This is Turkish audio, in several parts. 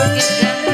look at.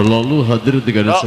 Berlalu hadir dengan